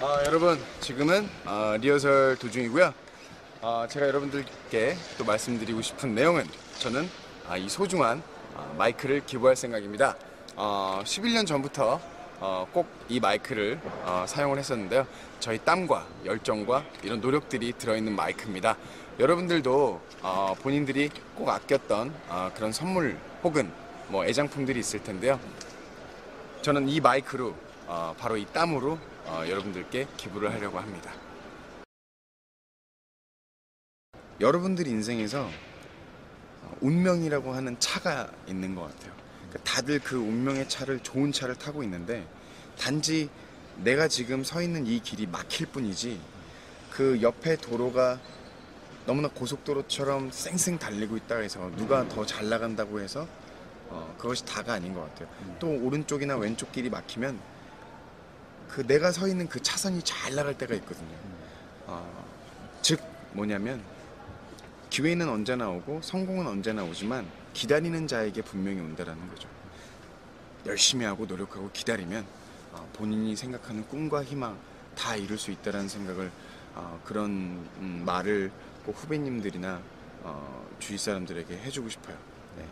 아, 여러분 지금은 어, 리허설 도중이고요. 어, 제가 여러분들께 또 말씀드리고 싶은 내용은 저는 아, 이 소중한 아, 마이크를 기부할 생각입니다. 어, 11년 전부터 어, 꼭 이 마이크를 어, 사용을 했었는데요. 저희 땀과 열정과 이런 노력들이 들어있는 마이크입니다. 여러분들도 어, 본인들이 꼭 아꼈던 어, 그런 선물 혹은 뭐 애장품들이 있을 텐데요. 저는 이 마이크로 어, 바로 이 땀으로 어, 여러분들께 기부를 하려고 합니다. 여러분들 인생에서 어, 운명이라고 하는 차가 있는 것 같아요. 그러니까 다들 그 운명의 차를 좋은 차를 타고 있는데 단지 내가 지금 서 있는 이 길이 막힐 뿐이지 그 옆에 도로가 너무나 고속도로처럼 쌩쌩 달리고 있다 해서 누가 더 잘 나간다고 해서 어, 그것이 다가 아닌 것 같아요. 또 오른쪽이나 왼쪽 길이 막히면 그 내가 서 있는 그 차선이 잘 나갈 때가 있거든요. 어, 즉 뭐냐면 기회는 언제나 오고 성공은 언제나 오지만 기다리는 자에게 분명히 온다라는 거죠. 열심히 하고 노력하고 기다리면 어, 본인이 생각하는 꿈과 희망 다 이룰 수 있다라는 생각을 어, 그런 음, 말을 꼭 후배님들이나 어, 주위 사람들에게 해주고 싶어요. 네.